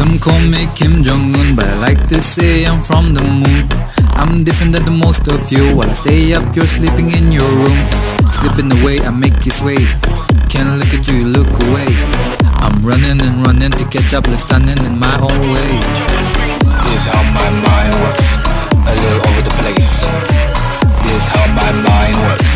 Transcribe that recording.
Some call me Kim Jong Un, but I like to say I'm from the moon. I'm different than the most of you. While I stay up, you're sleeping in your room. Slipping away, I make you sway. Can't look at you, look away. I'm running and running to catch up, like standing in my own way. This how my mind works, a little over the place. This how my mind works.